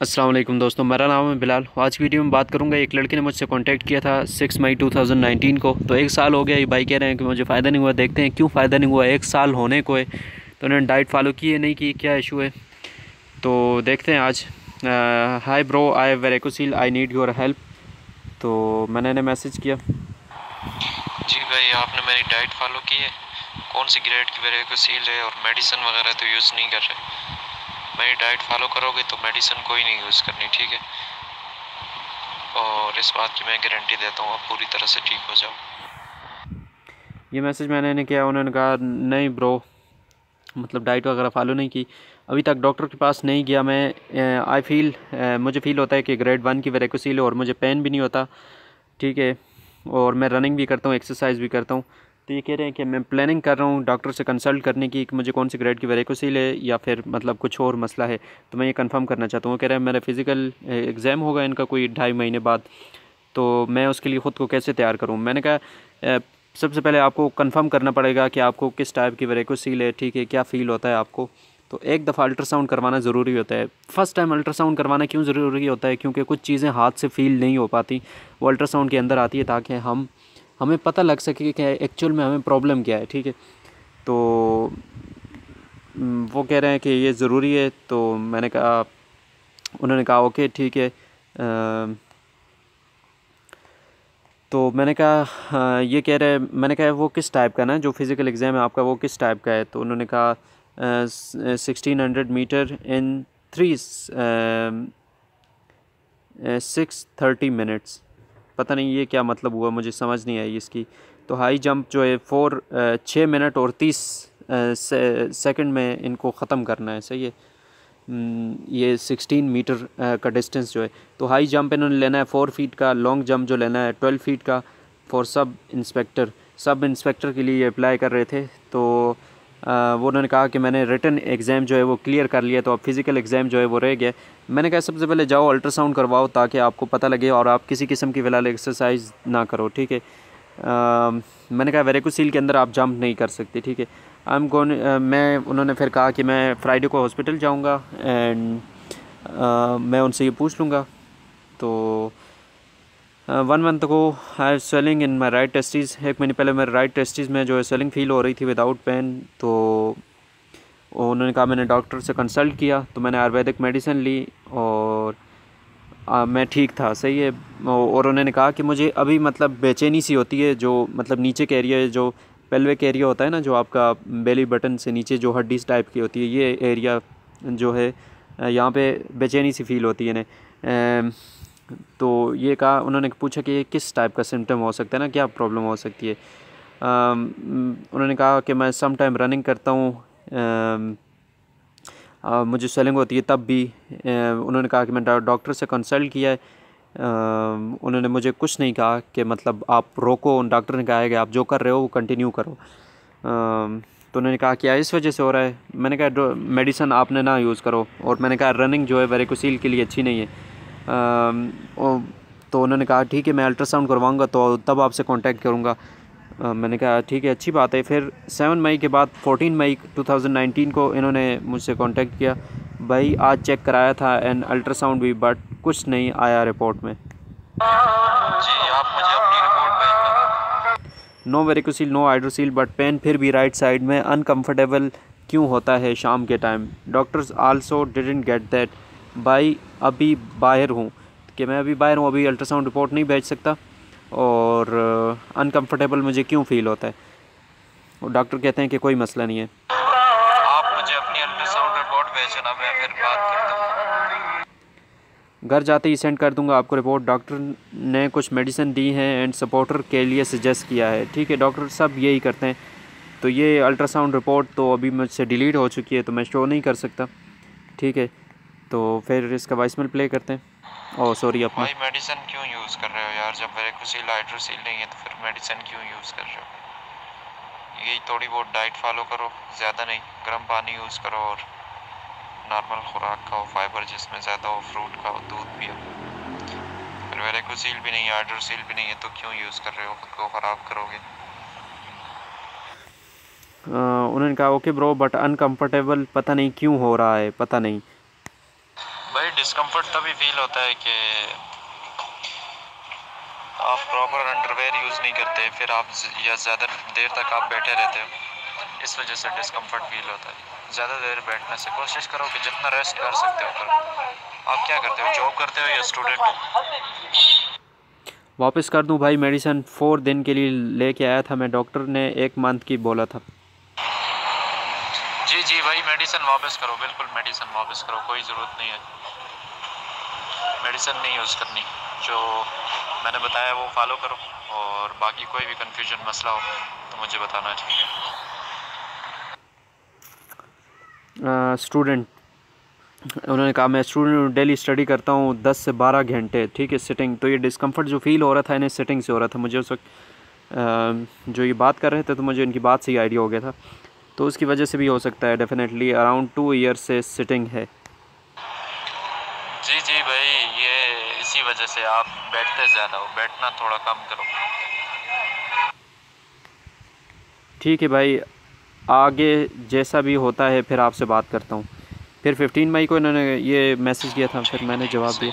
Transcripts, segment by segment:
वालेकुम दोस्तों, मेरा नाम है बिलाल। आज की वीडियो में बात करूँगा, एक लड़के ने मुझसे कांटेक्ट किया था सिक्स मई 2019 को। तो एक साल हो गया, ये भाई कह रहे हैं कि मुझे फ़ायदा नहीं हुआ, देखते हैं क्यों फ़ायदा नहीं हुआ। एक साल होने को है तो उन्होंने डाइट फॉलो की है, नहीं की, क्या इशू है? तो देखते हैं आज। Hi bro I varicocele I need your help तो मैंने इन्हें मैसेज किया। जी भाई, आपने मेरी डाइट फॉलो की है? कौन सी ग्रेड की वेरेकोसील है और मेडिसिन वगैरह तो यूज़ नहीं कर रहे? मेरी डाइट फॉलो करोगे तो मेडिसिन कोई नहीं यूज़ करनी, ठीक है? और इस बात की मैं गारंटी देता हूँ, आप पूरी तरह से ठीक हो जाओ। ये मैसेज मैंने इन्हें किया, उन्होंने कहा, नहीं ब्रो मतलब डाइट वगैरह फॉलो नहीं की। अभी तक डॉक्टर के पास नहीं गया, मैं आई फील मुझे फ़ील होता है कि ग्रेड वन की वेरेकोसील और मुझे पेन भी नहीं होता, ठीक है? और मैं रनिंग भी करता हूँ एक्सरसाइज भी करता हूँ। तो ये कह रहे हैं कि मैं प्लानिंग कर रहा हूँ डॉक्टर से कंसल्ट करने की कि मुझे कौन सी ग्रेड की वेरेकोसील है या फिर मतलब कुछ और मसला है। तो मैं ये कंफर्म करना चाहता हूँ। वो कह रहे हैं, मेरा फ़िज़िकल एग्ज़ाम होगा इनका कोई ढाई महीने बाद। तो मैं उसके लिए ख़ुद को कैसे तैयार करूँ? मैंने कहा सबसे पहले आपको कन्फर्म करना पड़ेगा कि आपको किस टाइप की वेरेकोसील है, ठीक है, क्या फ़ील होता है आपको। तो एक दफ़ा अल्ट्रासाउंड करवाना ज़रूरी होता है। फ़र्स्ट टाइम अल्ट्रासाउंड करवाना क्यों ज़रूरी होता है? क्योंकि कुछ चीज़ें हाथ से फील नहीं हो पाती। वो अल्ट्रासाउंड के अंदर आती है ताकि हम हमें पता लग सके कि एक्चुअल में हमें प्रॉब्लम क्या है, ठीक है? तो वो कह रहे हैं कि ये ज़रूरी है तो मैंने कहा, उन्होंने कहा, ओके, ठीक है। तो मैंने कहा ये कह रहे मैंने कहा, वो किस टाइप का ना, जो फ़िज़िकल एग्ज़ाम है आपका, वो किस टाइप का है? तो उन्होंने कहा sixteen hundred metre in three six thirty minutes पता नहीं ये क्या मतलब हुआ, मुझे समझ नहीं आई इसकी। तो हाई जंप जो है फ़ोर छः मिनट और तीस सेकंड में इनको ख़त्म करना है, सही है? ये सिक्सटीन मीटर का डिस्टेंस जो है। तो हाई जंप इन्होंने लेना है फ़ोर फीट का लॉन्ग जंप जो लेना है ट्वेल्व फीट का for sub inspector sub inspector के लिए अप्लाई कर रहे थे तो वो उन्होंने कहा कि मैंने रिटर्न एग्ज़ाम जो है वो क्लियर कर लिया तो अब फ़िज़िकल एग्ज़ाम जो है वो रह गया। मैंने कहा, सबसे पहले जाओ अल्ट्रासाउंड करवाओ ताकि आपको पता लगे और आप किसी किस्म की फ़िलहाल एक्सरसाइज ना करो, ठीक है? मैंने कहा, वेरेकोसील के अंदर आप जंप नहीं कर सकते, ठीक है? आई एम गोन मैं, उन्होंने फिर कहा कि मैं फ्राइडे को हॉस्पिटल जाऊँगा एंड मैं उनसे ये पूछ लूँगा। तो वन मंथ को I swelling in my right testes एक महीने पहले मेरे राइट टेस्टीज़ में जो है स्वेलिंग फील हो रही थी विदाउट पेन तो उन्होंने कहा मैंने डॉक्टर से कंसल्ट किया तो मैंने आयुर्वेदिक मेडिसिन ली और आ, मैं ठीक था सही है। और उन्होंने कहा कि मुझे अभी मतलब बेचैनी सी होती है जो मतलब नीचे के एरिया जो पेल्विक एरिया होता है ना जो आपका बेली बटन से नीचे जो हड्डीज टाइप की होती है ये एरिया जो है यहाँ पे बेचैनी सी फील होती है ना तो ये कहा, उन्होंने पूछा कि ये किस टाइप का सिम्टम हो सकता है ना, क्या प्रॉब्लम हो सकती है? उन्होंने कहा कि मैं सम टाइम रनिंग करता हूँ मुझे स्वेलिंग होती है तब भी उन्होंने कहा कि मैं डॉक्टर से कंसल्ट किया है उन्होंने मुझे कुछ नहीं कहा कि मतलब आप रोको उन डॉक्टर ने कहा है कि आप जो कर रहे हो वो कंटिन्यू करो। तो उन्होंने कहा क्या इस वजह से हो रहा है? मैंने कहा मेडिसन आपने ना यूज़ करो। और मैंने कहा रनिंग जो है वेरिकोसील के लिए अच्छी नहीं है। तो उन्होंने कहा ठीक है मैं अल्ट्रासाउंड करवाऊँगा तो तब आपसे कांटेक्ट करूँगा. मैंने कहा ठीक है अच्छी बात है। फिर सेवन मई के बाद फोर्टीन मई 2019 को इन्होंने मुझसे कांटेक्ट किया। भाई आज चेक कराया था एंड अल्ट्रासाउंड भी बट कुछ नहीं आया रिपोर्ट में। जी आप मुझे अपनी report no varicocele no hydrocele but pain फिर भी राइट साइड में अनकम्फर्टेबल क्यों होता है शाम के time doctors also didn't get that भाई अभी बाहर हूँ कि मैं अभी बाहर हूँ अभी अल्ट्रासाउंड रिपोर्ट नहीं भेज सकता और अनकंफर्टेबल मुझे क्यों फील होता है? और डॉक्टर कहते हैं कि कोई मसला नहीं है। आप मुझे अपनी अल्ट्रासाउंड रिपोर्ट भेजना मैं फिर बात करता हूँ। घर जाते ही सेंड कर दूँगा आपको रिपोर्ट डॉक्टर ने कुछ मेडिसिन दी हैं एंड सपोर्टर के लिए सजेस्ट किया है। ठीक है डॉक्टर सब यही करते हैं। तो ये अल्ट्रासाउंड रिपोर्ट तो अभी मुझसे डिलीट हो चुकी है तो मैं शो नहीं कर सकता। ठीक है तो फिर इसका वॉइस मेल प्ले करते हैं। ओह सॉरी अपना। भाई मेडिसिन क्यों यूज़ कर रहे हो यार? जब मेरे को हाइड्रोसील नहीं है तो फिर मेडिसिन क्यों यूज़ कर रहे हो? यही थोड़ी बहुत डाइट फॉलो करो ज़्यादा नहीं। गर्म पानी यूज़ करो और नॉर्मल खुराक खाओ फाइबर जिसमें ज़्यादा हो फ्रूट खाओ दूध पियो। फिर वेरिकोसील भी नहीं है हाइड्रोसील भी नहीं है तो क्यों यूज़ कर रहे हो? खुद को ख़राब करोगे। उन्होंने कहा ओके ब्रो बट अनकंफर्टेबल पता नहीं क्यों हो रहा है पता नहीं। डिस्कम्फर्ट तभी फील होता है कि आप प्रॉपर अंडरवेयर यूज़ नहीं करते फिर आप या ज़्यादा देर तक आप बैठे रहते हो। इस वजह से डिस्कम्फर्ट फील होता है। ज़्यादा देर बैठने से कोशिश करो कि जितना रेस्ट कर सकते हो करो। आप क्या करते हो जॉब करते हो या स्टूडेंट हो? वापस कर दूँ भाई मेडिसिन फोर दिन के लिए लेके आया था मैं डॉक्टर ने एक मंथ की बोला था। जी जी भाई मेडिसिन वापस करो बिल्कुल मेडिसिन वापस करो कोई ज़रूरत नहीं है। मेडिसिन नहीं यूज़ करनी, जो मैंने बताया वो फॉलो करो और बाकी कोई भी कन्फ्यूज़न मसला हो तो मुझे बताना है। स्टूडेंट उन्होंने कहा, मैं स्टूडेंट डेली स्टडी करता हूँ दस से बारह घंटे, ठीक है सिटिंग तो ये डिस्कम्फर्ट जो फील हो रहा था, इन्हें सिटिंग से हो रहा था। मुझे उस वक्त जो ये बात कर रहे थे तो मुझे इनकी बात से ही आइडिया हो गया था। तो उसकी वजह से भी हो सकता है डेफिनेटली अराउंड टू ईयर से सिटिंग है जी जी भाई ये इसी वजह से आप बैठते ज़्यादा हो। बैठना थोड़ा कम करो। ठीक है भाई, आगे जैसा भी होता है, फिर आपसे बात करता हूँ। फिर 15 मई को इन्होंने ये मैसेज किया था, फिर मैंने जवाब दिया।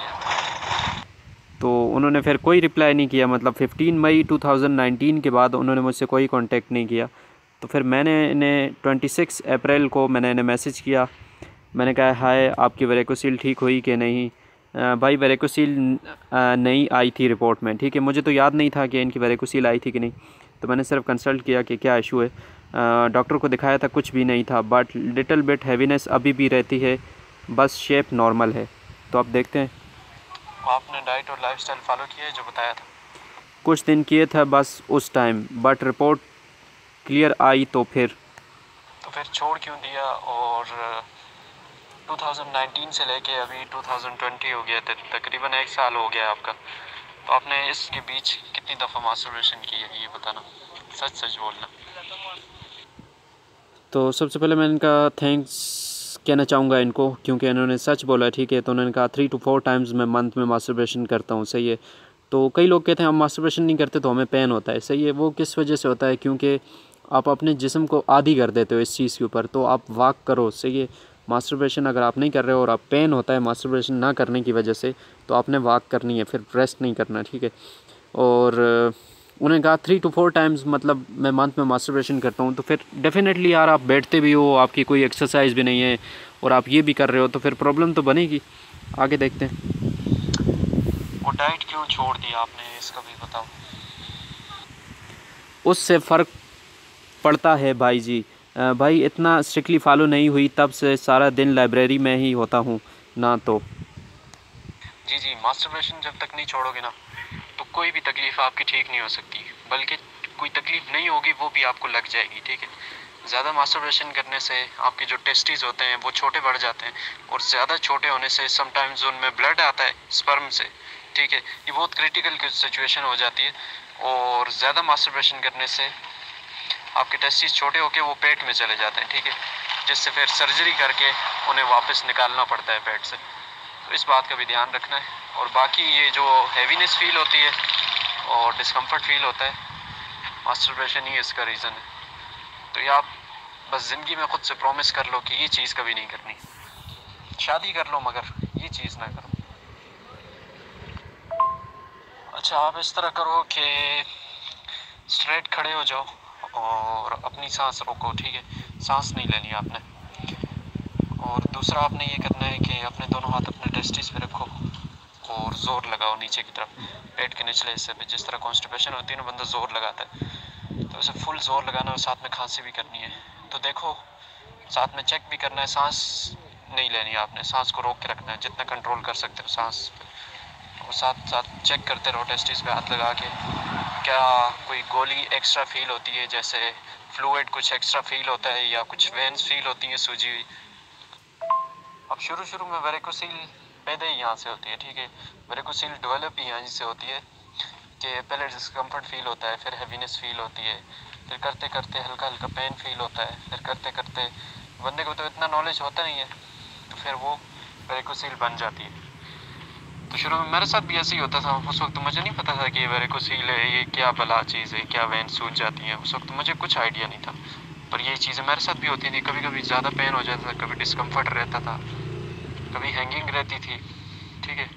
तो उन्होंने फिर कोई रिप्लाई नहीं किया मतलब 15 मई 2019 के बाद उन्होंने मुझसे कोई कांटेक्ट नहीं किया। तो फिर मैंने इन्हें 26 अप्रैल को मैंने इन्हें मैसेज किया। मैंने कहा, हाय, आपकी वेरेकोसील ठीक हुई कि नहीं? भाई वेरेकोसील नहीं आई थी रिपोर्ट में ठीक है? मुझे तो याद नहीं था कि इनकी वेरेकोसील आई थी कि नहीं। तो मैंने सिर्फ़ कंसल्ट किया कि क्या इशू है। डॉक्टर को दिखाया था कुछ भी नहीं था बट लिटिल बिट हैवीनेस अभी भी रहती है। बस शेप नॉर्मल है। तो आप देखते हैं। आपने डाइट और लाइफस्टाइल फॉलो किया जो बताया था? कुछ दिन किए थे बस उस टाइम बट रिपोर्ट क्लियर आई तो फिर। तो फिर छोड़ क्यों दिया और 2019 से लेके अभी 2020 हो गया तकरीबन एक साल हो गया आपका। तो आपने इसके बीच कितनी दफ़ा मास्टरबेशन की है, ये बताना। सच सच बोलना। तो सबसे पहले मैं इनका थैंक्स कहना चाहूँगा इनको, क्योंकि इन्होंने सच बोला, ठीक है? तो उन्होंने कहा थ्री टू फोर टाइम्स मैं मंथ में मास्टरबेशन करता हूँ। सही है। तो कई लोग कहते हैं, हम मास्टरबेशन नहीं करते तो हमें पेन होता है। सही है, वो किस वजह से होता है? क्योंकि आप अपने जिसम को आदि कर देते हो इस चीज़ के ऊपर तो आप वाक करो, सही है? मास्टरबेशन अगर आप नहीं कर रहे हो और आप पेन होता है मास्टरबेशन ना करने की वजह से तो आपने वाक करनी है फिर रेस्ट नहीं करना ठीक है? और उन्हें कहा थ्री टू फोर टाइम्स मतलब मैं मंथ में मास्टरबेशन करता हूँ तो फिर डेफिनेटली यार आप बैठते भी हो आपकी कोई एक्सरसाइज भी नहीं है और आप ये भी कर रहे हो तो फिर प्रॉब्लम तो बनेगी। आगे देखते हैं। वो डाइट क्यों छोड़ दिया आपने इसका भी बताओ। उससे फ़र्क पड़ता है भाई जी। भाई, इतना स्ट्रिक्टली फॉलो नहीं हुई, तब से सारा दिन लाइब्रेरी में ही होता हूँ, ना तो। जी जी मास्टरबेशन जब तक नहीं छोड़ोगे ना तो कोई भी तकलीफ़ आपकी ठीक नहीं हो सकती, बल्कि कोई तकलीफ़ नहीं होगी, वो भी आपको लग जाएगी, ठीक है? ज़्यादा मास्टरबेशन करने से आपके जो टेस्टीज होते हैं, वो छोटे बढ़ जाते हैं, और ज़्यादा छोटे होने से समटाइम्स उनमें ब्लड आता है स्पर्म से, ठीक है? ये बहुत क्रिटिकल सिचुएशन हो जाती है, और ज़्यादा मास्टरबेशन करने से आपके टेस्टिस छोटे होके वो पेट में चले जाते हैं, ठीक है? जिससे फिर सर्जरी करके उन्हें वापस निकालना पड़ता है पेट से। तो इस बात का भी ध्यान रखना है। और बाकी ये जो हैवीनेस फील होती है और डिस्कम्फर्ट फील होता है मास्टरबेशन ही इसका रीज़न है। तो ये आप बस ज़िंदगी में ख़ुद से प्रॉमिस कर लो कि ये चीज़ कभी नहीं करनी। शादी कर लो, मगर ये चीज़ ना करो। अच्छा आप इस तरह करो कि स्ट्रेट खड़े हो जाओ। और अपनी सांस रोको, ठीक है? सांस नहीं लेनी आपने। और दूसरा आपने ये करना है कि अपने दोनों हाथ अपने टेस्टिस पे रखो और ज़ोर लगाओ नीचे की तरफ़। पेट के निचले हिस्से पे, जिस तरह कॉन्स्टिपेशन होती है ना, बंदा ज़ोर लगाता है। तो उसे फुल ज़ोर लगाना और साथ में खांसी भी करनी है। तो देखो, साथ में चेक भी करना है, सांस नहीं लेनी आपने। सांस को रोक के रखना है, जितना कंट्रोल कर सकते हो सांस। और साथ साथ चेक करते रहो टेस्टिस पे हाथ लगा के। क्या कोई गोली एक्स्ट्रा फील होती है? जैसे फ्लूड कुछ एक्स्ट्रा फील होता है या कुछ वेंस फील होती है, सूजी? हुई अब शुरू शुरू में वेरिकोसील पैदा ही यहाँ से होती है, ठीक है? वेरिकोसील डेवलप ही यहाँ से होती है कि पहले डिस्कम्फर्ट फील होता है, फिर हैवीनेस फील होती है, फिर करते करते हल्का हल्का पेन फील होता है, फिर करते करते बंदे को तो इतना नॉलेज होता नहीं है तो फिर वो वेरिकोसील बन जाती है। तो शुरू में मेरे साथ भी ऐसे ही होता था। उस वक्त मुझे नहीं पता था कि ये वेरे को सील है ये क्या बला चीज़ है, क्या वैन सूझ जाती है। उस वक्त मुझे कुछ आइडिया नहीं था। पर ये चीज़ें मेरे साथ भी होती थी। कभी कभी ज़्यादा पेन हो जाता था, कभी डिस्कम्फर्ट रहता था। कभी हैंगिंग रहती थी, ठीक है?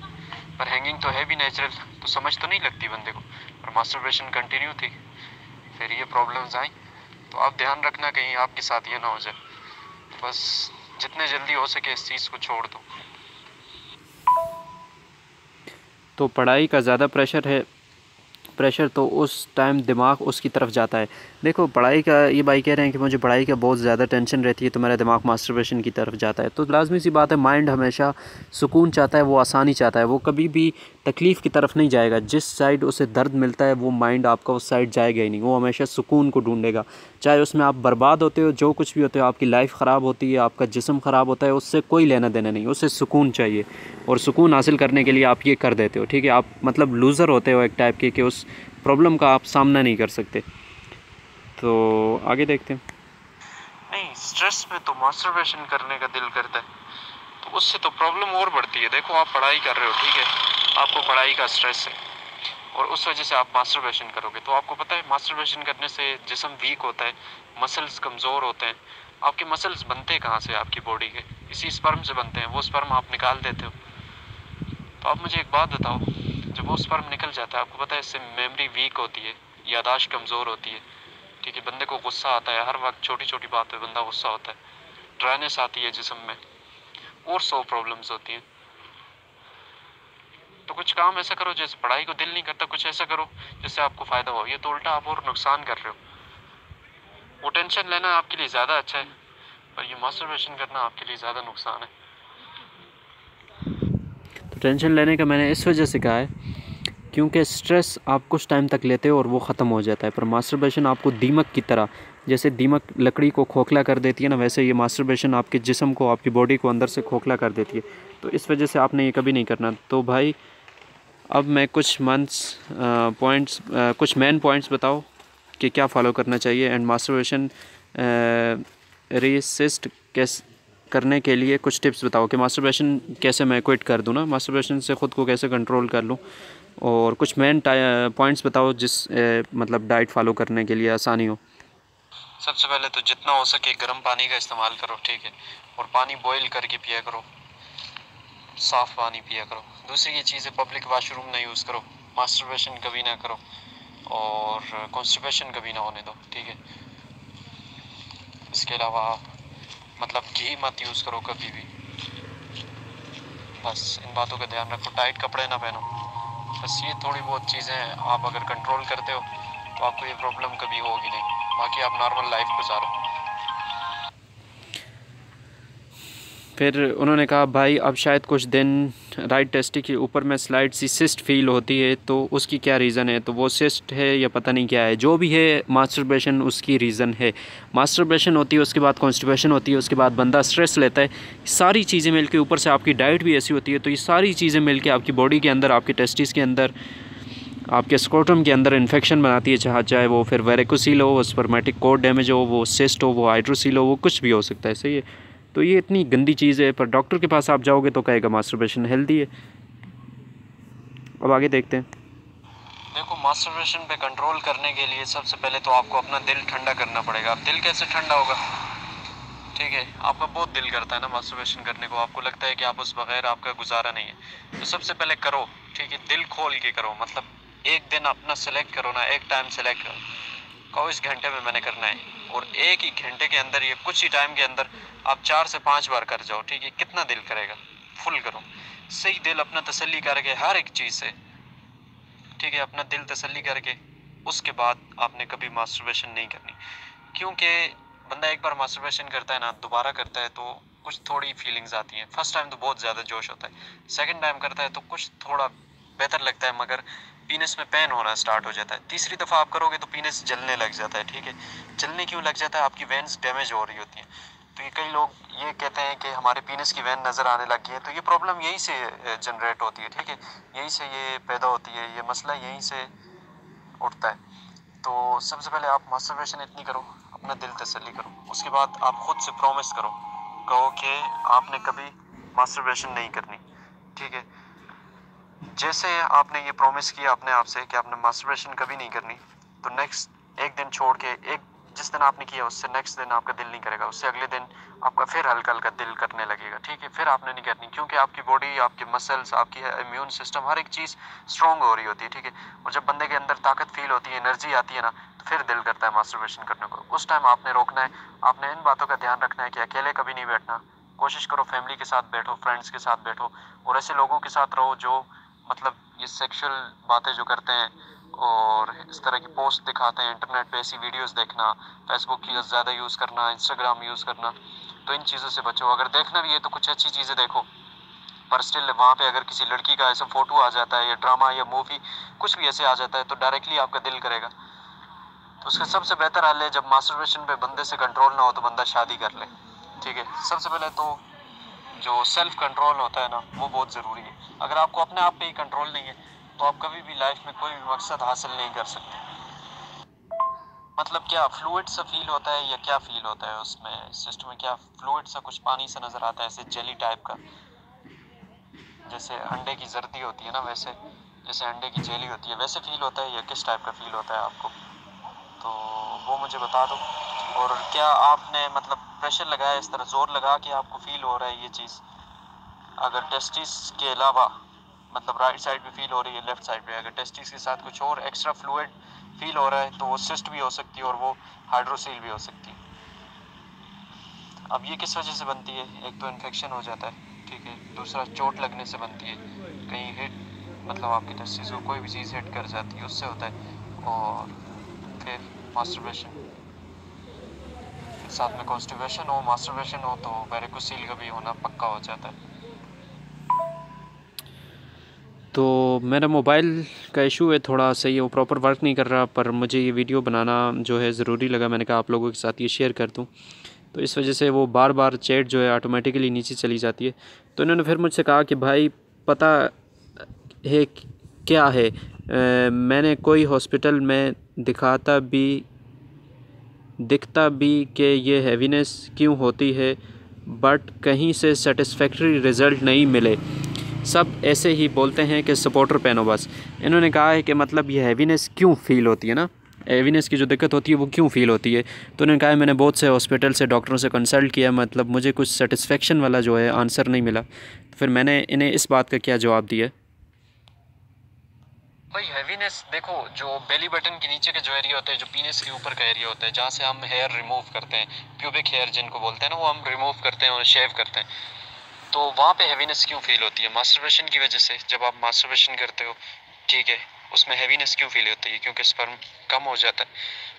पर हैंगिंग तो है भी नेचुरल तो समझ तो नहीं लगती बंदे को। पर मास्टरबेशन कंटिन्यू थी। फिर ये प्रॉब्लम्स आई। तो आप ध्यान रखना कहीं आपके साथ ये ना हो जाए। बस जितने जल्दी हो सके इस चीज़ को छोड़ दो। तो पढ़ाई का ज़्यादा प्रेशर है, प्रेशर तो उस टाइम दिमाग उसकी तरफ़ जाता है। देखो, पढ़ाई का, ये भाई कह रहे हैं कि मुझे पढ़ाई का बहुत ज़्यादा टेंशन रहती है तो मेरा दिमाग मास्टरबेशन की तरफ़ जाता है। तो लाजमी सी बात है माइंड हमेशा सुकून चाहता है, वो आसानी चाहता है। वो कभी भी तकलीफ़ की तरफ़ नहीं जाएगा। जिस साइड उसे दर्द मिलता है, वो माइंड आपका उस साइड जाएगा ही नहीं। वो हमेशा सुकून को ढूंढेगा। चाहे उसमें आप बर्बाद होते हो, जो कुछ भी होते हो, आपकी लाइफ ख़राब होती है, आपका जिसम ख़राब होता है, उससे कोई लेना देना नहीं। उसे सुकून चाहिए। और सुकून हासिल करने के लिए आप ये कर देते हो, ठीक है? आप मतलब लूज़र होते हो एक टाइप के कि उस प्रॉब्लम का आप सामना नहीं कर सकते। तो आगे देखते हैं। नहीं स्ट्रेस में तो मास्टरबेशन करने का दिल करता है। तो उससे तो प्रॉब्लम और बढ़ती है। देखो, आप पढ़ाई कर रहे हो, ठीक है? आपको पढ़ाई का स्ट्रेस है। और उस वजह से आप मास्टरबेशन करोगे। तो आपको पता है मास्टरबेशन करने से जिसम वीक होता है मसल्स कमज़ोर होते हैं। आपके मसल्स बनते कहाँ से आपकी बॉडी के? इसी स्पर्म से बनते हैं। वो स्पर्म आप निकाल देते हो। तो आप मुझे एक बात बताओ, जब वो स्पर्म निकल जाता है, आपको पता है इससे मेमोरी वीक होती है, यादाश्त कमज़ोर होती है। ठीक है, बंदे को गुस्सा आता है, हर वक्त छोटी छोटी बात पे बंदा गुस्सा होता है। ड्राइनेस आती है जिसम में। और सौ प्रॉब्लम्स होती हैं। तो कुछ काम ऐसा करो, जैसे पढ़ाई को दिल नहीं करता, कुछ ऐसा करो, जिससे आपको फ़ायदा हो। ये तो उल्टा आप और नुकसान कर रहे हो। वो टेंशन लेना आपके लिए ज़्यादा अच्छा है, पर ये मास्टरबेशन करना आपके लिए ज़्यादा नुकसान है। तो टेंशन लेने का मैंने इस वजह से कहा है, क्योंकि स्ट्रेस आप कुछ टाइम तक लेते हो और वो ख़त्म हो जाता है। पर मास्टरबेशन आपको दीमक की तरह, जैसे दीमक लकड़ी को खोखला कर देती है ना, वैसे ये मास्टरबेशन आपके जिसम को, आपकी बॉडी को अंदर से खोखला कर देती है। तो इस वजह से आपने ये कभी नहीं करना। तो भाई अब मैं कुछ मंथ्स पॉइंट्स कुछ मेन पॉइंट्स बताओ कि क्या फ़ॉलो करना चाहिए एंड मास्टरबेशन रिसिस्ट कैस करने के लिए कुछ टिप्स बताओ कि मास्टरबेशन कैसे मैं क्विट कर दूँ ना? मास्टरबेशन से ख़ुद को कैसे कंट्रोल कर लूँ? और कुछ मेन पॉइंट्स बताओ जिस ए, मतलब डाइट फॉलो करने के लिए आसानी हो। सबसे पहले तो जितना हो सके गर्म पानी का इस्तेमाल करो ठीक है? और पानी बॉईल करके पिया करो। साफ़ पानी पिया करो। दूसरी ये चीज़ है पब्लिक वाशरूम ना यूज़ करो। मास्टरबेशन कभी ना करो। और कॉन्स्टिपेशन कभी ना होने दो, ठीक है? इसके अलावा मतलब घी मत यूज़ करो कभी भी। बस, इन बातों का ध्यान रखो। टाइट कपड़े ना पहनो। बस ये थोड़ी बहुत चीज़ें आप अगर कंट्रोल करते हो तो आपको ये प्रॉब्लम कभी होगी नहीं। बाकी आप नॉर्मल लाइफ गुजारो। फिर उन्होंने कहा, भाई, अब शायद कुछ दिन राइट टेस्टिक के ऊपर में स्लाइड सी सिस्ट फील होती है तो उसकी क्या रीज़न है? तो वो सिस्ट है या पता नहीं क्या है? जो भी है मास्टरबेशन उसकी रीज़न है। मास्टरबेशन होती है, उसके बाद कॉन्स्टिपेशन होती है, उसके बाद बंदा स्ट्रेस लेता है। सारी चीज़ें मिल ऊपर से आपकी डाइट भी ऐसी होती है तो ये सारी चीज़ें मिल आपकी बॉडी के अंदर, आपके टेस्टिस के अंदर, आपके स्कोटम के अंदर इन्फेक्शन बनाती है, चाहे चाहे वो फिर वेरेकोसील हो, वो स्पर्मेटिक कोड डैमेज हो, वो सिस्ट हो, वो हाइड्रोसील हो, वो कुछ भी हो सकता है। सही है? तो ये इतनी गंदी चीज़ है, पर डॉक्टर के पास आप जाओगे तो कहेगा मास्टरबेशन हेल्दी है। अब आगे देखते हैं। देखो मास्टरबेशन पे कंट्रोल करने के लिए सबसे पहले तो आपको अपना दिल ठंडा करना पड़ेगा। अब दिल कैसे ठंडा होगा? ठीक है, आपका बहुत दिल करता है ना मास्टरबेशन करने को। आपको लगता है कि आप उस बगैर आपका गुजारा नहीं है। तो सबसे पहले करो, ठीक है, दिल खोल के करो। मतलब एक दिन अपना सेलेक्ट करो ना, एक टाइम सेलेक्ट करो। इस घंटे में मैंने करना है। और एक ही घंटे के अंदर, ये कुछ ही टाइम के अंदर आप चार से पाँच बार कर जाओ, ठीक है? कितना दिल करेगा? फुल करो। सही दिल अपना तसल्ली करके, हर एक चीज़ से, ठीक है? अपना दिल तसल्ली करके, उसके बाद आपने कभी मास्टरबेशन नहीं करनी। क्योंकि बंदा एक बार मास्टरबेशन करता है ना, दोबारा करता है तो कुछ थोड़ी फीलिंग्स आती हैं। फ़र्स्ट टाइम तो बहुत ज़्यादा जोश होता है। सेकंड टाइम करता है तो कुछ थोड़ा बेहतर लगता है, मगर पीनस में पेन होना स्टार्ट हो जाता है। तीसरी दफ़ा आप करोगे तो पीनस जलने लग जाता है, ठीक है? जलने क्यों लग जाता है? आपकी वेंस डैमेज हो रही होती हैं। तो ये कई लोग ये कहते हैं कि हमारे पीनस की वैन नज़र आने लगी है। तो ये प्रॉब्लम यहीं से जनरेट होती है, ठीक है? यहीं से ये पैदा होती है, ये मसला यहीं से उठता है। तो सबसे पहले आप मास्टरबेशन इतनी करो, अपना दिल तसली करो। उसके बाद आप ख़ुद से प्रोमिस करो, कहो कि आपने कभी मास्टरबेशन नहीं करनी, ठीक है? जैसे आपने ये प्रॉमिस किया अपने आप से कि आपने मास्टरबेशन कभी नहीं करनी तो नेक्स्ट एक दिन छोड़ के एक जिस दिन आपने किया, उससे नेक्स्ट दिन आपका दिल नहीं करेगा। उससे अगले दिन आपका फिर हल्का हल्का दिल करने लगेगा। ठीक है, फिर आपने नहीं करनी, क्योंकि आपकी बॉडी आपके मसल्स आपकी इम्यून सिस्टम हर एक चीज़ स्ट्रॉन्ग हो रही होती है, ठीक है? और जब बंदे के अंदर ताकत फील होती है एनर्जी आती है ना तो फिर दिल करता है मास्टरबेशन करने को। उस टाइम आपने रोकना है, आपने इन बातों का ध्यान रखना है कि अकेले कभी नहीं बैठना। कोशिश करो फैमिली के साथ बैठो फ्रेंड्स के साथ बैठो, और ऐसे लोगों के साथ रहो जो मतलब ये सेक्सुअल बातें जो करते हैं और इस तरह की पोस्ट दिखाते हैं इंटरनेट पे, ऐसी वीडियोस देखना फेसबुक की ज़्यादा यूज़ करना इंस्टाग्राम यूज़ करना तो इन चीज़ों से बचो। अगर देखना भी है तो कुछ अच्छी चीज़ें देखो, पर स्टिल वहाँ पे अगर किसी लड़की का ऐसा फ़ोटो आ जाता है या ड्रामा या मूवी कुछ भी ऐसे आ जाता है तो डायरेक्टली आपका दिल करेगा। तो उसका सबसे बेहतर हाल है जब मास्टरबेशन पे बंदे से कंट्रोल ना हो तो बंदा शादी कर ले। ठीक है? सबसे पहले तो जो सेल्फ कंट्रोल होता है ना, वो बहुत ज़रूरी है। अगर आपको अपने आप पे ही कंट्रोल नहीं है तो आप कभी भी लाइफ में कोई भी मकसद हासिल नहीं कर सकते। मतलब क्या फ्लूड सा फील होता है या क्या फील होता है उसमें? सिस्टम में क्या फ्लूड सा कुछ पानी सा नज़र आता है, ऐसे जेली टाइप का? जैसे अंडे की जर्दी होती है ना, वैसे, जैसे अंडे की जेली होती है, वैसे फील होता है या किस टाइप का फील होता है आपको? तो वो मुझे बता दो। और क्या आपने मतलब प्रेशर लगाया, इस तरह ज़ोर लगा के आपको फील हो रहा है ये चीज़। अगर टेस्टिस के अलावा मतलब राइट साइड पे फील हो रही है लेफ़्ट साइड पे अगर टेस्टिस के साथ कुछ और एक्स्ट्रा फ्लूड फील हो रहा है तो वो सिस्ट भी हो सकती है और वो हाइड्रोसील भी हो सकती है। अब ये किस वजह से बनती है? एक तो इन्फेक्शन हो जाता है, ठीक है। दूसरा, चोट लगने से बनती है। कहीं हिट मतलब आपकी टेस्टिस को कोई भी चीज़ हिट कर जाती है, उससे होता है। और फिर मास्टरबेशन साथ में कॉन्स्टिपेशन हो मास्टरबेशन हो तो वेरिकोसील का भी होना पक्का हो जाता है। तो मेरा मोबाइल का इशू है थोड़ा सही वो प्रॉपर वर्क नहीं कर रहा पर मुझे ये वीडियो बनाना जो है ज़रूरी लगा। मैंने कहा आप लोगों के साथ ये शेयर कर दूँ। तो इस वजह से वो बार बार चैट जो है ऑटोमेटिकली नीचे चली जाती है। तो इन्होंने फिर मुझसे कहा कि भाई पता है क्या है? आ, मैंने कोई हॉस्पिटल में दिखाता भी दिखता भी कि ये हैवीनेस क्यों होती है बट कहीं से सेटिस्फैक्ट्री रिज़ल्ट नहीं मिले। सब ऐसे ही बोलते हैं कि सपोर्टर पहनो बस। इन्होंने कहा है कि मतलब ये हैवीनेस क्यों फ़ील होती है ना? हैवीनेस की जो दिक्कत होती है, वो क्यों फ़ील होती है? तो उन्होंने कहा मैंने बहुत से हॉस्पिटल से डॉक्टरों से कंसल्ट किया मतलब मुझे कुछ सेटिस्फेक्शन वाला जो है आंसर नहीं मिला। तो फिर मैंने इन्हें इस बात का क्या जवाब दिया? भाई हैवीनेस देखो, जो बेली बटन के नीचे के जो एरिया होता है, जो पीनेस के ऊपर का एरिया होता है, जहाँ से हम हेयर रिमूव करते हैं प्यूबिक हेयर जिनको बोलते हैं ना, वो हम रिमूव करते हैं और शेव करते हैं। तो वहाँ पे हैवीनेस क्यों फील होती है? मास्टरबेशन की वजह से, जब आप मास्टरबेशन करते हो, ठीक है? उसमें हैवीनेस क्यों फील होती है? क्योंकि स्पर्म कम हो जाता है।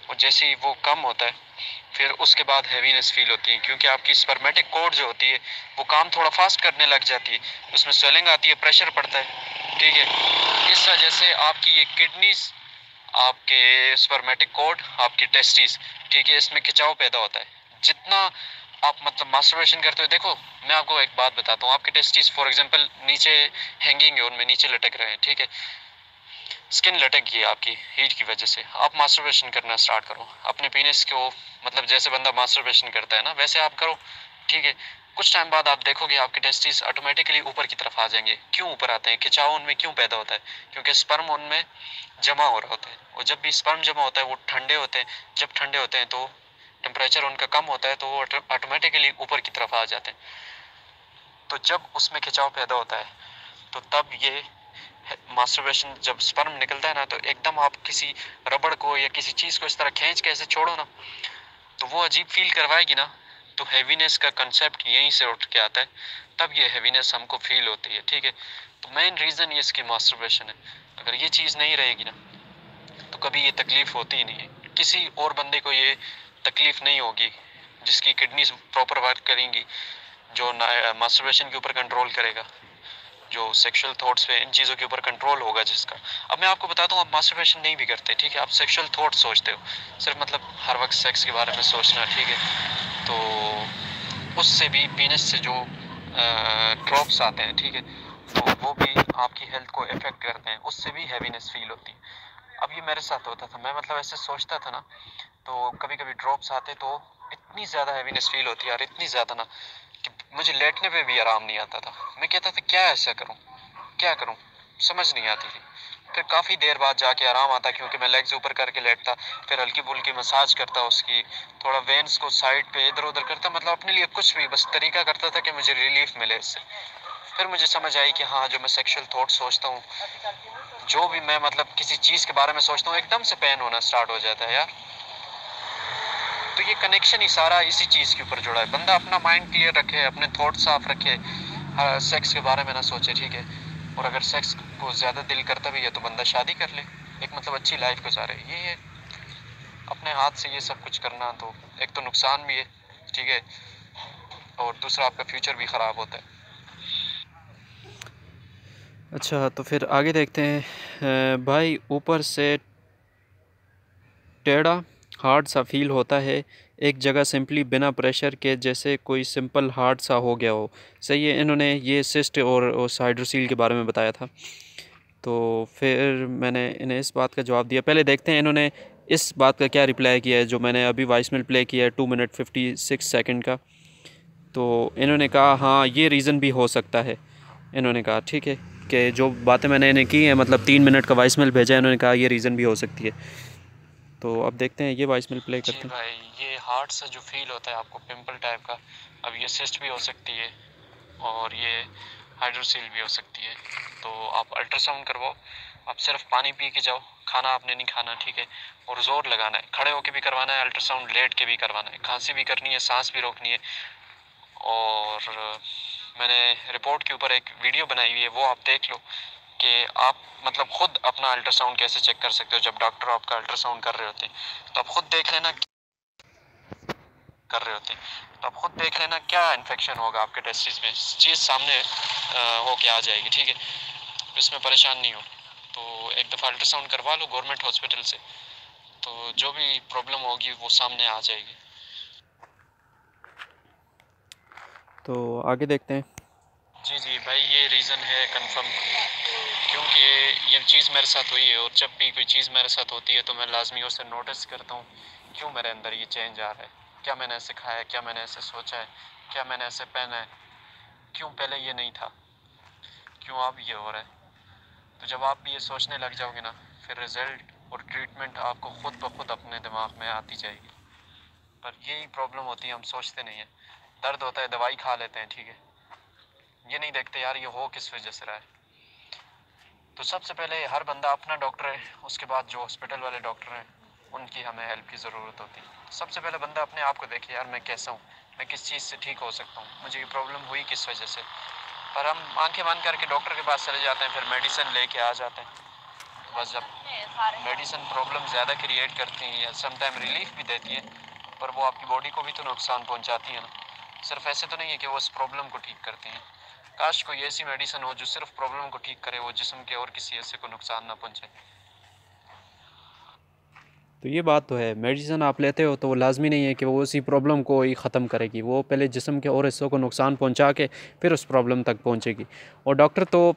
और जैसे ही वो कम होता है, फिर उसके बाद हैवीनेस फील होती है। क्योंकि आपकी स्पर्मेटिक कोड जो होती है, वो काम थोड़ा फास्ट करने लग जाती है। उसमें स्वेलिंग आती है प्रेशर पड़ता है। ठीक है? इस वजह से आपकी ये किडनीज आपके स्पर्मेटिक कोड आपके टेस्टिस ठीक है, इसमें खिंचाव पैदा होता है। जितना आप मतलब मास्टरबेशन करते हो देखो, मैं आपको एक बात बताता हूँ। आपके टेस्टिस फॉर एग्जांपल नीचे हैंगिंग है, उनमें नीचे लटक रहे हैं, ठीक है? स्किन लटक गई आपकी हीट की वजह से। आप मास्टरबेशन करना स्टार्ट करो। अपने पीनेस को मतलब जैसे बंदा मास्टरबेशन करता है ना, वैसे आप करो। ठीक है? कुछ टाइम बाद आप देखोगे आपके टेस्टिस ऑटोमेटिकली ऊपर की तरफ़ आ जाएँगे। क्यों ऊपर आते हैं? खिंचाव उनमें क्यों पैदा होता है? क्योंकि स्पर्म उनमें जमा हो रहा होता है। और जब भी स्पर्म जमा होता है, वो ठंडे होते हैं। जब ठंडे होते हैं तो टेम्परेचर उनका कम होता है तो वो ऑटोमेटिकली ऊपर की तरफ़ आ जाते हैं। तो जब उसमें खिंचाव पैदा होता है तो तब ये मास्टरबेशन जब स्पर्म निकलता है ना तो एकदम आप किसी रबड़ को या किसी चीज़ को इस तरह खींच के ऐसे छोड़ो ना तो वो अजीब फील करवाएगी ना तो हैवीनेस का कंसेप्ट यहीं से उठ के आता है, तब ये हैवीनेस हमको फील होती है, ठीक है? तो मेन रीज़न ये इसकी मास्टरबेशन है। अगर ये चीज़ नहीं रहेगी ना तो कभी ये तकलीफ़ होती ही नहीं है। किसी और बंदे को ये तकलीफ़ नहीं होगी, जिसकी किडनी प्रॉपर वर्क करेंगी, जो मास्टरबेशन के ऊपर कंट्रोल करेगा। जो सेक्सुअल थॉट्स पे इन चीज़ों के ऊपर कंट्रोल होगा जिसका। अब मैं आपको बताता हूँ आप मास्टरबेशन नहीं भी करते, ठीक है? आप सेक्सुअल थॉट सोचते हो। सिर्फ़ मतलब हर वक्त सेक्स के बारे में सोचना, ठीक है? तो उससे भी पीनस से जो ड्रॉप्स आते हैं, ठीक है? तो वो भी आपकी हेल्थ को इफ़ेक्ट करते हैं। उससे भी हैवीनेस फील होती है। अब ये मेरे साथ होता था। मैं मतलब ऐसे सोचता था ना तो कभी कभी ड्रॉप्स आते तो इतनी ज़्यादा हैवीनेस फील होती है यार, इतनी ज़्यादा ना। मुझे लेटने पे भी आराम नहीं आता था। मैं कहता था, क्या ऐसा करूँ? क्या करूँ? समझ नहीं आती थी। फिर काफ़ी देर बाद जाके आराम आता, क्योंकि मैं लेग्स ऊपर करके लेटता, फिर हल्की फुल्की मसाज करता उसकी, थोड़ा वेंस को साइड पे इधर उधर करता मतलब अपने लिए कुछ भी, बस तरीका करता था कि मुझे रिलीफ मिले इससे। फिर मुझे समझ आई कि हाँ जो मैं सेक्शुअल थॉट सोचता हूँ, जो भी मैं मतलब किसी चीज़ के बारे में सोचता हूँ, एकदम से पेन होना स्टार्ट हो जाता है, यार। ये कनेक्शन ही सारा इसी चीज़ के ऊपर जुड़ा है। बंदा अपना माइंड क्लियर रखे, अपने थॉट साफ़ रखे। सेक्स के बारे में ना सोचे, ठीक है? और अगर सेक्स को ज़्यादा दिल करता भी है तो बंदा शादी कर ले। एक मतलब अच्छी लाइफ गुजारे, ये है। अपने हाथ से ये सब कुछ करना तो एक तो नुकसान भी है, ठीक है? और दूसरा, आपका फ्यूचर भी ख़राब होता है। अच्छा तो फिर आगे देखते हैं। भाई, ऊपर से टेढ़ा। हार्ड सा फील होता है, एक जगह सिंपली बिना प्रेशर के जैसे कोई सिंपल हार्ड सा हो गया हो। सही है, इन्होंने ये सिस्ट और उस हाइड्रोसील के बारे में बताया था। तो फिर मैंने इन्हें इस बात का जवाब दिया। पहले देखते हैं इन्होंने इस बात का क्या रिप्लाई किया है, जो मैंने अभी वॉइस मेल प्ले किया है two minute fifty six second का। तो इन्होंने कहा हाँ ये रीज़न भी हो सकता है। इन्होंने कहा, ठीक है, कि जो बातें मैंने इन्हें की हैं मतलब तीन मिनट का वॉइस मेल भेजा है, इन्होंने कहा, ये रीज़न भी हो सकती है। तो अब देखते हैं ये वॉइस मेल प्ले करते हैं। भाई ये हार्ट से जो फील होता है आपको पिंपल टाइप का अब ये सिस्ट भी हो सकती है और ये हाइड्रोसील भी हो सकती है। तो आप अल्ट्रासाउंड करवाओ आप सिर्फ़ पानी पी के जाओ खाना आपने नहीं खाना ठीक है? और ज़ोर लगाना है खड़े होके भी करवाना है अल्ट्रासाउंड लेट के भी करवाना है खांसी भी करनी है सांस भी रोकनी है। और मैंने रिपोर्ट के ऊपर एक वीडियो बनाई हुई है वो आप देख लो कि आप मतलब खुद अपना अल्ट्रासाउंड कैसे चेक कर सकते हो जब डॉक्टर आपका अल्ट्रासाउंड कर रहे होते हैं? तो आप खुद देख लेना कर रहे होते हैं। तो आप खुद देख लेना क्या इन्फेक्शन होगा आपके टेस्टिस में। चीज़ सामने हो के आ जाएगी, ठीक है? इसमें परेशान नहीं हो। तो एक दफ़ा अल्ट्रासाउंड करवा लो गवर्नमेंट हॉस्पिटल से। तो जो भी प्रॉब्लम होगी वो सामने आ जाएगी। तो आगे देखते हैं। जी जी, भाई ये रीज़न है कंफर्म क्योंकि ये चीज़ मेरे साथ हुई है और जब भी कोई चीज़ मेरे साथ होती है तो मैं लाजमी उसे नोटिस करता हूँ, क्यों मेरे अंदर ये चेंज आ रहा है? क्या मैंने ऐसे खाया क्या मैंने ऐसे सोचा है? क्या मैंने ऐसे पहना है? क्यों पहले ये नहीं था? क्यों अब ये हो रहा है? तो जब आप भी ये सोचने लग जाओगे ना, फिर रिज़ल्ट और ट्रीटमेंट आपको ख़ुद ब खुद अपने दिमाग में आती जाएगी। पर यही प्रॉब्लम होती है, हम सोचते नहीं हैं। दर्द होता है, दवाई खा लेते हैं, ठीक है? ये नहीं देखते यार, ये हो किस वजह से रहा है। तो सबसे पहले हर बंदा अपना डॉक्टर है, उसके बाद जो हॉस्पिटल वाले डॉक्टर हैं, उनकी हमें हेल्प की ज़रूरत होती है। सबसे पहले बंदा अपने आप को देखे, यार मैं कैसा हूँ, मैं किस चीज़ से ठीक हो सकता हूँ, मुझे ये प्रॉब्लम हुई किस वजह से। पर हम आँखें बंद करके डॉक्टर के पास चले जाते हैं, फिर मेडिसिन लेके आ जाते हैं। तो बस जब मेडिसिन प्रॉब्लम ज़्यादा क्रिएट करती हैं या समटाइम रिलीफ भी देती है, पर वो आपकी बॉडी को भी तो नुकसान पहुँचाती है ना। सिर्फ़ ऐसे तो नहीं है कि वो उस प्रॉब्लम को ठीक करती हैं। काश कोई ऐसी मेडिसिन हो जो सिर्फ़ प्रॉब्लम को ठीक करे, वो जिसम के और किसी हिस्से को नुकसान ना पहुँचे। तो ये बात तो है मेडिसिन आप लेते हो तो वो लाजमी नहीं है कि वो उसी प्रॉब्लम को ही ख़त्म करेगी। वो पहले जिसम के और हिस्सों को नुकसान पहुँचा के फिर उस प्रॉब्लम तक पहुंचेगी। और डॉक्टर तो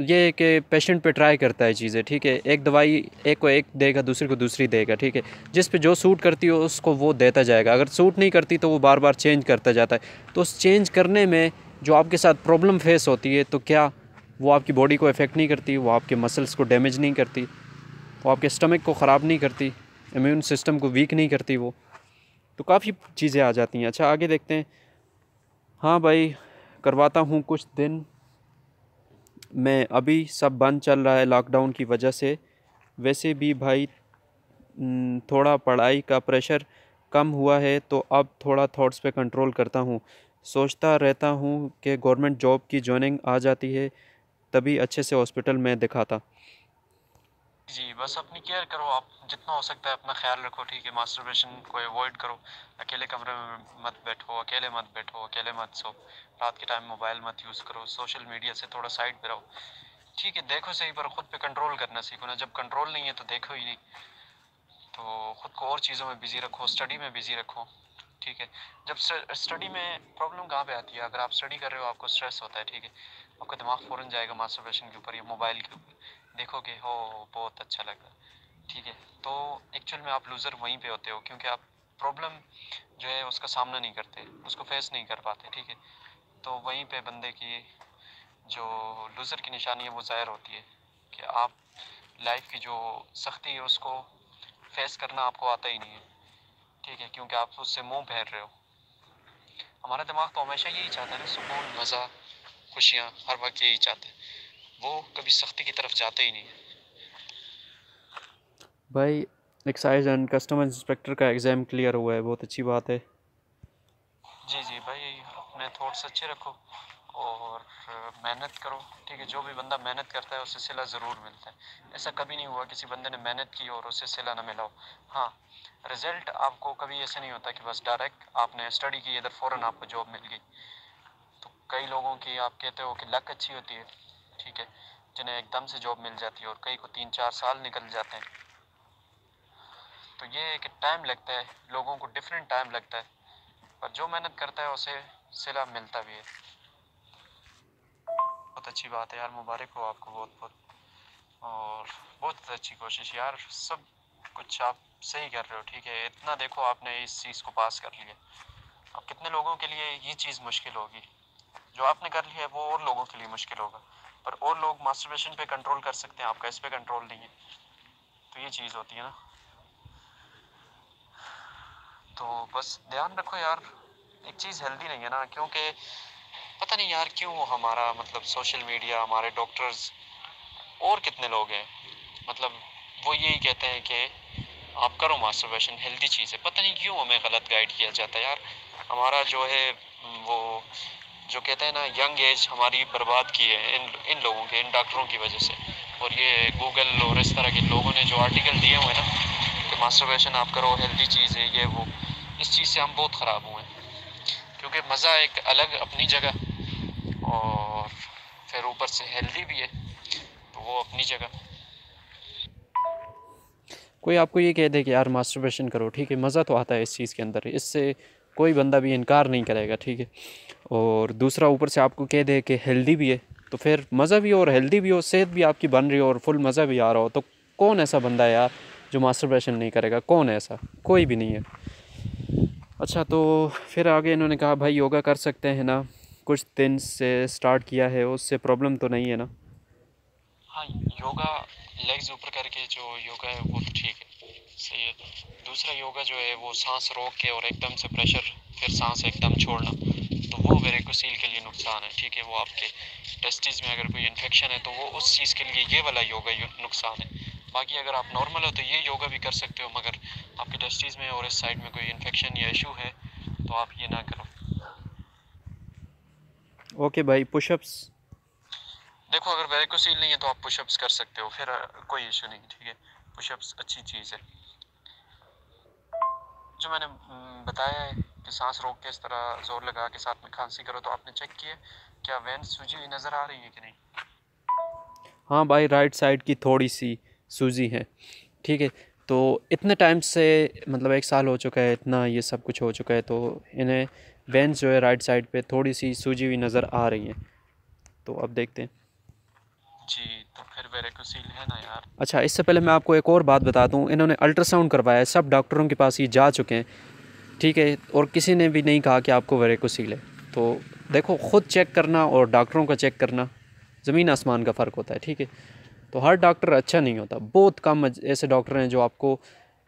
ये है कि पेशेंट पे ट्राई करता है चीज़ें, ठीक है? एक दवाई एक को एक देगा, दूसरे को दूसरी देगा, ठीक है? जिस पे जो सूट करती हो उसको वो देता जाएगा। अगर सूट नहीं करती तो वो बार बार चेंज करता जाता है। तो उस चेंज करने में जो आपके साथ प्रॉब्लम फेस होती है तो क्या वो आपकी बॉडी को इफ़ेक्ट नहीं करती, वो आपके मसल्स को डैमेज नहीं करती, वो आपके स्टमक को ख़राब नहीं करती इम्यून सिस्टम को वीक नहीं करती वो? तो काफ़ी चीज़ें आ जाती हैं। अच्छा आगे देखते हैं। हाँ भाई, करवाता हूँ कुछ दिन। मैं अभी सब बंद चल रहा है लॉकडाउन की वजह से। वैसे भी भाई थोड़ा पढ़ाई का प्रेशर कम हुआ है तो अब थोड़ा थॉट्स पे कंट्रोल करता हूँ। सोचता रहता हूँ कि गवर्नमेंट जॉब की जॉइनिंग आ जाती है, तभी अच्छे से हॉस्पिटल में दिखाता। जी, बस अपनी केयर करो, आप जितना हो सकता है अपना ख्याल रखो, ठीक है? मास्टरबेशन को अवॉइड करो। अकेले कमरे में मत बैठो, अकेले मत बैठो, अकेले मत सो। रात के टाइम मोबाइल मत यूज़ करो सोशल मीडिया से थोड़ा साइड पे रहो। ठीक है, देखो सही, पर ख़ुद पे कंट्रोल करना सीखो ना। जब कंट्रोल नहीं है तो देखो ही नहीं। तो ख़ुद को और चीज़ों में बिज़ी रखो स्टडी में बिज़ी रखो। ठीक है। जब स्टडी में प्रॉब्लम कहाँ पे आती है? अगर आप स्टडी कर रहे हो, आपको स्ट्रेस होता है, ठीक है। आपका दिमाग फ़ौरन जाएगा मास्टरबेशन के ऊपर या मोबाइल के ऊपर। देखोगे, हो, बहुत अच्छा लग, ठीक है। तो एक्चुअल में आप लूज़र वहीं पे होते हो, क्योंकि आप प्रॉब्लम जो है, उसका सामना नहीं करते, उसको फेस नहीं कर पाते, ठीक है। तो वहीं पे बंदे की जो लूज़र की निशानी है, वो ज़ाहिर होती है कि आप लाइफ की जो सख्ती है, उसको फेस करना आपको आता ही नहीं है। ठीक है क्योंकि आप उससे मुँह फेर रहे हो। हमारा दिमाग तो हमेशा यही चाहता है ना सुकून मज़ा खुशियाँ हर वक्त यही चाहते हैं। वो कभी सख्ती की तरफ़ जाते ही नहीं है। भाई एक्साइज एंड कस्टमर इंस्पेक्टर का एग्ज़ाम क्लियर हुआ है बहुत अच्छी बात है। जी जी भाई अपने थॉट्स अच्छे रखो। और मेहनत करो, ठीक है? जो भी बंदा मेहनत करता है, उसे सिला ज़रूर मिलता है। ऐसा कभी नहीं हुआ किसी बंदे ने मेहनत की और उसे सिला ना मिला हो। हाँ रिज़ल्ट आपको कभी ऐसा नहीं होता कि बस डायरेक्ट आपने स्टडी की, इधर फ़ौर आपको जॉब मिल गई। तो कई लोगों की आप कहते हो कि लक अच्छी होती है, ठीक है? जिन्हें एकदम से जॉब मिल जाती है और कई को तीन चार साल निकल जाते हैं। तो ये है कि टाइम लगता है, लोगों को डिफरेंट टाइम लगता है। पर जो मेहनत करता है, उसे सिला मिलता भी है। बहुत अच्छी बात है यार, मुबारक हो आपको बहुत बहुत। और बहुत अच्छी कोशिश यार, सब कुछ आप सही कर रहे हो, ठीक है? इतना देखो आपने इस चीज़ को पास कर लिया। अब कितने लोगों के लिए ये चीज़ मुश्किल होगी? जो आपने कर लिया है, वो और लोगों के लिए मुश्किल होगा। पर और लोग मास्टरबेशन पे कंट्रोल कर सकते हैं, आपका इस पे कंट्रोल नहीं है। तो ये चीज़ होती है ना। तो बस ध्यान रखो यार, एक चीज़ हेल्दी नहीं है ना, क्योंकि पता नहीं यार क्यों हमारा मतलब सोशल मीडिया हमारे डॉक्टर्स और कितने लोग हैं। मतलब वो यही कहते हैं कि आप करो मास्टरबेशन हेल्दी चीज़। है पता नहीं क्यों हमें गलत गाइड किया जाता है यार। हमारा जो है, वो जो कहते हैं ना यंग एज हमारी बर्बाद की है इन इन लोगों के, इन डॉक्टरों की वजह से। और ये गूगल और इस तरह के लोगों ने जो आर्टिकल दिए हुए हैं ना, कि मास्टरबेशन आप करो हेल्दी चीज़ है, ये वो, इस चीज़ से हम बहुत ख़राब हुए हैं। क्योंकि मज़ा एक अलग अपनी जगह और फिर ऊपर से हेल्दी भी है तो वो अपनी जगह। कोई आपको ये कह दे कि यार मास्टरबेशन करो, ठीक है, मज़ा तो आता है इस चीज़ के अंदर, इससे कोई बंदा भी इनकार नहीं करेगा, ठीक है। और दूसरा ऊपर से आपको कह दे कि हेल्दी भी है तो फिर मज़ा भी हो और हेल्दी भी हो, सेहत भी आपकी बन रही हो और फुल मज़ा भी आ रहा हो तो कौन ऐसा बंदा है यार जो मास्टरबेशन नहीं करेगा, कौन है ऐसा? कोई भी नहीं है। अच्छा तो फिर आगे इन्होंने कहा, भाई योगा कर सकते हैं ना। कुछ दिन से स्टार्ट किया है, उससे प्रॉब्लम तो नहीं है ना? हाँ योगा लेग्स ऊपर करके जो योगा है, वो तो ठीक है। सही है। दूसरा योगा जो है, वो सांस रोक के और एकदम से प्रेशर फिर सांस एकदम छोड़ना तो वो मेरे वेरिकोसील के लिए नुकसान है, ठीक है? वो आपके टेस्टिस में अगर कोई इन्फेक्शन है तो वो उस चीज़ के लिए ये वाला योगा नुकसान है। बाकी अगर आप नॉर्मल हो तो ये योगा भी कर सकते हो, मगर आपके टेस्टीज़ में और इस साइड में कोई इन्फेक्शन या इशू है तो आप ये ना करो। ओके भाई पुशअप्स देखो अगर वेरिकोसील नहीं है तो आप पुशअप्स कर सकते हो फिर कोई इशू नहीं ठीक है? पुशअप्स अच्छी चीज़ है। जो मैंने बताया है कि सांस रोक के इस तरह ज़ोर लगा के साथ में खांसी करो तो आपने चेक किया क्या वैन सूजी हुई नज़र आ रही है कि नहीं? हाँ भाई राइट साइड की थोड़ी सी सूजी है ठीक है? तो इतने टाइम से मतलब एक साल हो चुका है इतना ये सब कुछ हो चुका है तो इन्हें वेंस जो है राइट साइड पे थोड़ी सी सूजी हुई नज़र आ रही है। तो अब देखते हैं। जी तो फिर वेरिकोसील है ना यार? अच्छा इससे पहले मैं आपको एक और बात बता दूँ। इन्होंने अल्ट्रासाउंड करवाया है। सब डॉक्टरों के पास ये जा चुके हैं। ठीक है और किसी ने भी नहीं कहा कि आपको वेरिकोसील है। तो देखो ख़ुद चेक करना और डॉक्टरों का चेक करना। ज़मीन आसमान का फ़र्क होता है ठीक है? तो हर डॉक्टर अच्छा नहीं होता। बहुत कम ऐसे डॉक्टर हैं जो आपको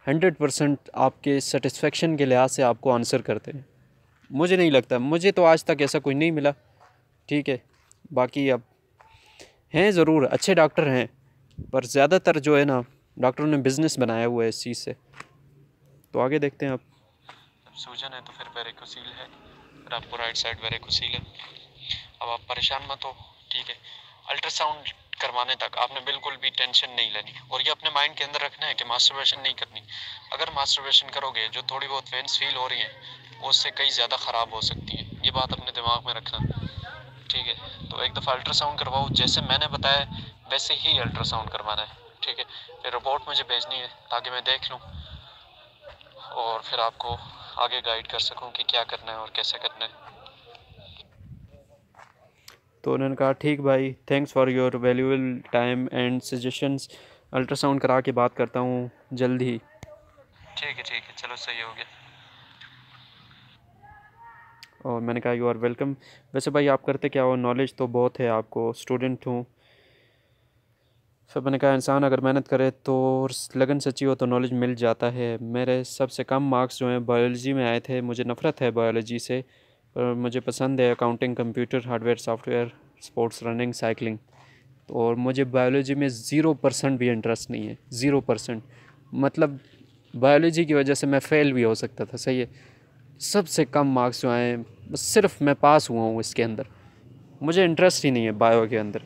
हंड्रेड परसेंट आपके सेटिस्फेक्शन के लिहाज से आपको आंसर करते हैं। मुझे नहीं लगता। मुझे तो आज तक ऐसा कोई नहीं मिला। ठीक है, बाकी अब हैं ज़रूर, अच्छे डॉक्टर हैं, पर ज़्यादातर जो है ना, डॉक्टरों ने बिज़नेस बनाया हुआ है इस चीज़ से। तो आगे देखते हैं आप। सूजन है तो फिर वेरिकोसील है आपको राइट साइड वेरिकोसील है। अब आप परेशान मत हो, ठीक है। अल्ट्रासाउंड करवाने तक आपने बिल्कुल भी टेंशन नहीं लेनी। और ये अपने माइंड के अंदर रखना है कि मास्टरबेशन नहीं करनी। अगर मास्टरबेशन करोगे, जो थोड़ी बहुत वेंस फील हो रही हैं, वो उससे कई ज़्यादा ख़राब हो सकती हैं। ये बात अपने दिमाग में रखना। ठीक है? तो एक दफ़ा अल्ट्रासाउंड करवाओ। जैसे मैंने बताया, वैसे ही अल्ट्रासाउंड करवाना है। ठीक है? फिर रिपोर्ट मुझे भेजनी है, ताकि मैं देख लूँ। और फिर आपको आगे गाइड कर सकूँ कि क्या करना है और कैसे करना है। तो उन्होंने कहा ठीक भाई thanks for your valuable time and suggestions ultrasound करा के बात करता हूँ जल्द ही। ठीक है ठीक है चलो सही हो गया। और मैंने कहा यू आर वेलकम वैसे भाई आप करते क्या हो? नॉलेज तो बहुत है आपको स्टूडेंट हूँ। फिर मैंने कहा इंसान अगर मेहनत करे तो लगन सच्ची हो तो नॉलेज मिल जाता है। मेरे सबसे कम मार्क्स जो हैं बायोलॉजी में आए थे मुझे नफ़रत है बायोलॉजी से। पर मुझे पसंद है accounting computer hardware software sports running cycling और मुझे बायोलॉजी में ज़ीरो परसेंट भी इंटरेस्ट नहीं है ज़ीरो परसेंट मतलब बायोलॉजी की वजह से मैं फ़ेल भी हो सकता था, सही है? सबसे कम मार्क्स जो आए सिर्फ़ मैं पास हुआ हूँ इसके अंदर। मुझे इंटरेस्ट ही नहीं है बायो के अंदर।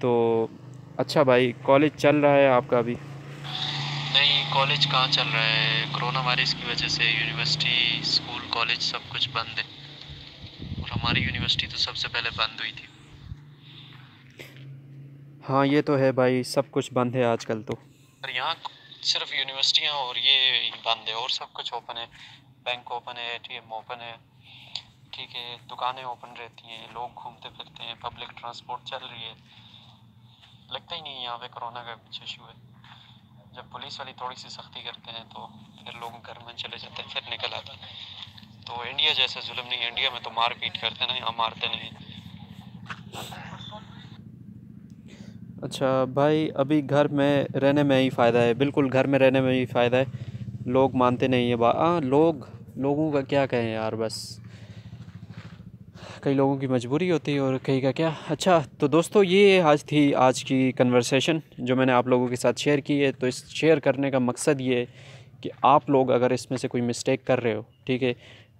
तो अच्छा भाई कॉलेज चल रहा है आपका अभी? नहीं कॉलेज कहाँ चल रहा है? कोरोना वायरस की वजह से यूनिवर्सिटी स्कूल कॉलेज सब कुछ बंद है। हमारी यूनिवर्सिटी तो सबसे पहले बंद हुई थी। हाँ ये तो है भाई सब कुछ बंद है आजकल तो। पर यहाँ सिर्फ़ यूनिवर्सिटियाँ और ये बंद है और सब कुछ ओपन है। बैंक ओपन है एटीएम ओपन है। ठीक है दुकानें ओपन रहती हैं लोग घूमते फिरते हैं पब्लिक ट्रांसपोर्ट चल रही है। लगता ही नहीं यहाँ पे कोरोना का कुछ इशू है। जब पुलिस वाली थोड़ी सी सख्ती करते हैं तो फिर लोग घर में चले जाते हैं फिर निकल आते हैं। तो इंडिया जैसा जुल्म नहीं इंडिया में तो मार पीट करते ना यहाँ मारते नहीं। अच्छा भाई, अभी घर में रहने में ही फ़ायदा है। बिल्कुल घर में रहने में ही फ़ायदा है। लोग मानते नहीं है बा लोग, लोगों का क्या कहें यार, बस। कई लोगों की मजबूरी होती है और कई का क्या। अच्छा तो दोस्तों, ये आज थी आज की कन्वर्सेशन जो मैंने आप लोगों के साथ शेयर की है। तो इस शेयर करने का मकसद ये है कि आप लोग अगर इसमें से कोई मिस्टेक कर रहे हो, ठीक है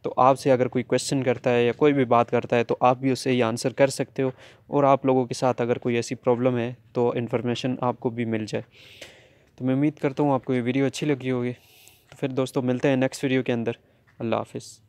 तो आपसे अगर कोई क्वेश्चन करता है या कोई भी बात करता है तो आप भी उससे ये आंसर कर सकते हो और आप लोगों के साथ अगर कोई ऐसी प्रॉब्लम है तो इन्फॉर्मेशन आपको भी मिल जाए। तो मैं उम्मीद करता हूँ आपको ये वीडियो अच्छी लगी होगी। तो फिर दोस्तों मिलते हैं नेक्स्ट वीडियो के अंदर। अल्लाह हाफिज़।